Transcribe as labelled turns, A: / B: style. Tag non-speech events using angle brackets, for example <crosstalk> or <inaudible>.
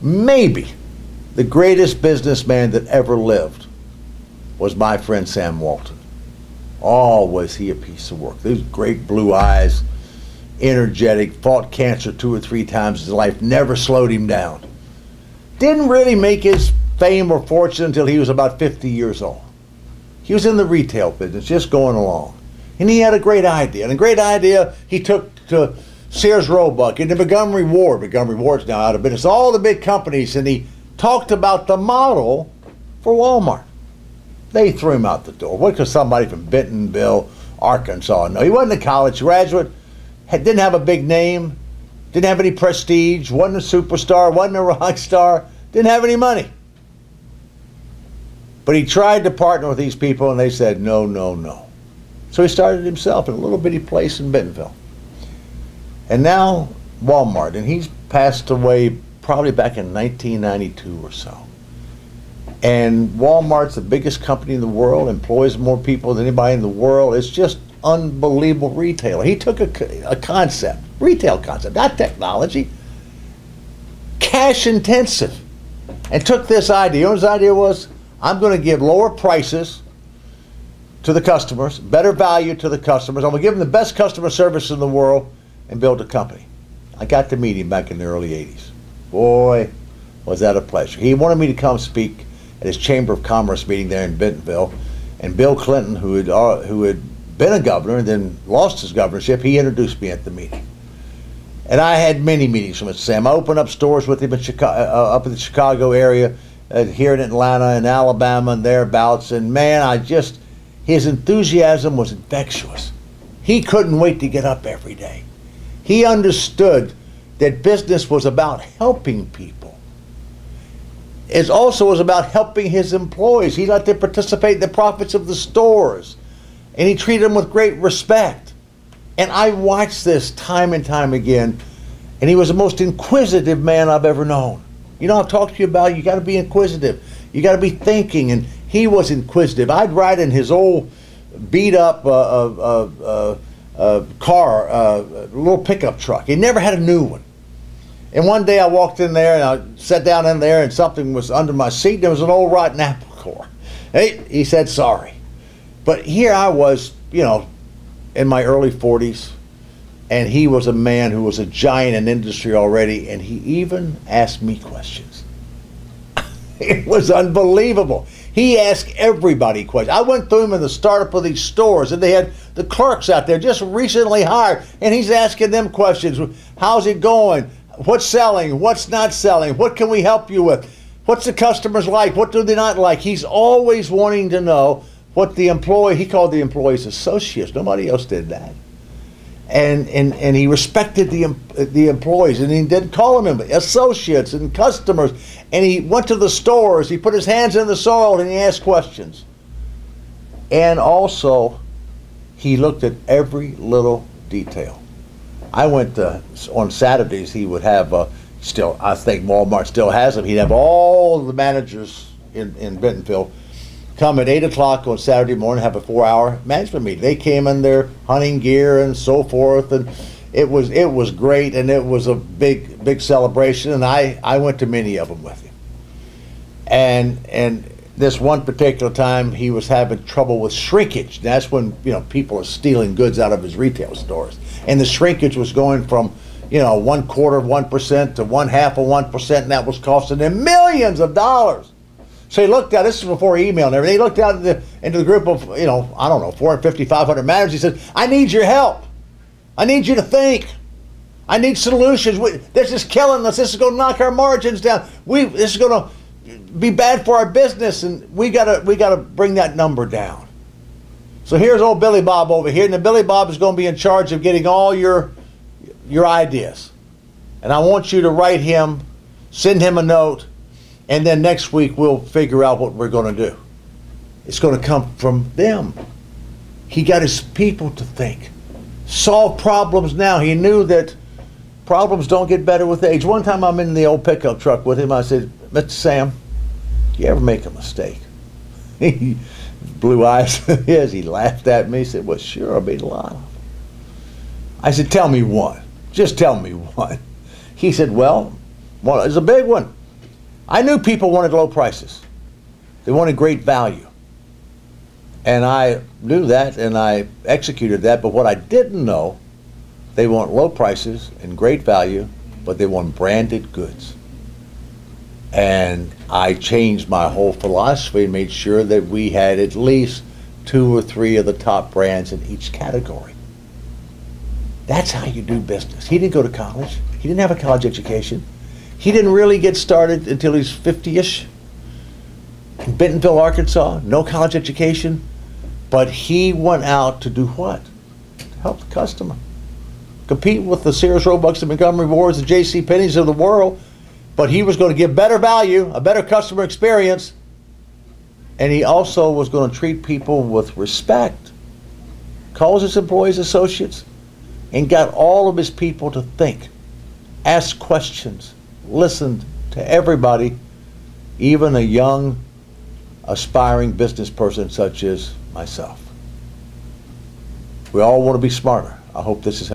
A: maybe the greatest businessman that ever lived was my friend Sam Walton. Oh, was he a piece of work? Those great blue eyes, energetic, fought cancer two or three times in his life, never slowed him down. Didn't really make his fame or fortune until he was about 50 years old. He was in the retail business, just going along. And he had a great idea. And a great idea he took to Sears Roebuck and to Montgomery Ward. Montgomery Ward's now out of business. All the big companies. And he talked about the model for Walmart. They threw him out the door. What could somebody from Bentonville, Arkansas know? He wasn't a college graduate, had, didn't have a big name, didn't have any prestige, wasn't a superstar, wasn't a <laughs> rock star, didn't have any money. But he tried to partner with these people, and they said, no, no, no. So he started himself in a little bitty place in Bentonville. And now Walmart, and he's passed away probably back in 1992 or so. And Walmart's the biggest company in the world, employs more people than anybody in the world. It's just unbelievable retailer. He took a, a concept, retail concept, not technology, cash intensive, and took this idea. You know his idea was? I'm going to give lower prices to the customers, better value to the customers. I'm going to give them the best customer service in the world and build a company. I got to meet him back in the early 80s. Boy, was that a pleasure. He wanted me to come speak at his Chamber of Commerce meeting there in Bentonville. And Bill Clinton, who had, uh, who had been a governor and then lost his governorship, he introduced me at the meeting. And I had many meetings with Sam. I opened up stores with him in Chicago, uh, up in the Chicago area, uh, here in Atlanta and Alabama and thereabouts. And man, I just, his enthusiasm was infectious. He couldn't wait to get up every day. He understood that business was about helping people it also was about helping his employees. He let them participate in the profits of the stores. And he treated them with great respect. And I watched this time and time again. And he was the most inquisitive man I've ever known. You know, I've talked to you about you got to be inquisitive. You got to be thinking. And he was inquisitive. I'd ride in his old beat up uh, uh, uh, uh car, uh, little pickup truck. He never had a new one. And one day I walked in there and I sat down in there and something was under my seat. There was an old rotten apple core. Hey, he said sorry. But here I was, you know, in my early 40s, and he was a man who was a giant in industry already, and he even asked me questions. <laughs> it was unbelievable. He asked everybody questions. I went through him in the startup of these stores, and they had the clerks out there just recently hired, and he's asking them questions. How's it going? What's selling? What's not selling? What can we help you with? What's the customers like? What do they not like? He's always wanting to know what the employee, he called the employees associates. Nobody else did that. And, and, and he respected the, the employees and he didn't call them associates and customers. And he went to the stores, he put his hands in the soil and he asked questions. And also, he looked at every little detail. I went to, on Saturdays. He would have uh, still. I think Walmart still has them. He'd have all the managers in in Bentonville come at eight o'clock on Saturday morning, have a four-hour management meeting. They came in their hunting gear and so forth, and it was it was great, and it was a big big celebration. And I I went to many of them with him, and and this one particular time he was having trouble with shrinkage. That's when you know people are stealing goods out of his retail stores, and the shrinkage was going from you know one quarter of one percent to one half of one percent, and that was costing them millions of dollars. So he looked out. This is before email and everything. He looked out into the, into the group of you know I don't know 450, 500 managers. He said, "I need your help. I need you to think." I need solutions. We, this is killing us. This is going to knock our margins down. We this is going to be bad for our business, and we gotta we gotta bring that number down. So here's old Billy Bob over here, and the Billy Bob is going to be in charge of getting all your your ideas. And I want you to write him, send him a note, and then next week we'll figure out what we're going to do. It's going to come from them. He got his people to think, solve problems now. He knew that problems don't get better with age. One time I'm in the old pickup truck with him. I said, Mr. Sam, you ever make a mistake? <laughs> He blue eyes <laughs> his. He laughed at me. He said, Well, sure, I made a lot of. I said, Tell me one. Just tell me one. <laughs> He said, Well, well, it's a big one. I knew people wanted low prices. They wanted great value. And I knew that and I executed that. But what I didn't know, they want low prices and great value, but they want branded goods. And I changed my whole philosophy and made sure that we had at least two or three of the top brands in each category. That's how you do business. He didn't go to college. He didn't have a college education. He didn't really get started until he's 50-ish. In Bentonville, Arkansas, no college education. But he went out to do what? To help the customer. Compete with the Sears, Roebucks, and Montgomery Wards, the J.C. Penney's of the world. But he was going to give better value, a better customer experience, and he also was going to treat people with respect. Calls his employees associates, and got all of his people to think, ask questions, listened to everybody, even a young, aspiring business person such as myself. We all want to be smarter. I hope this is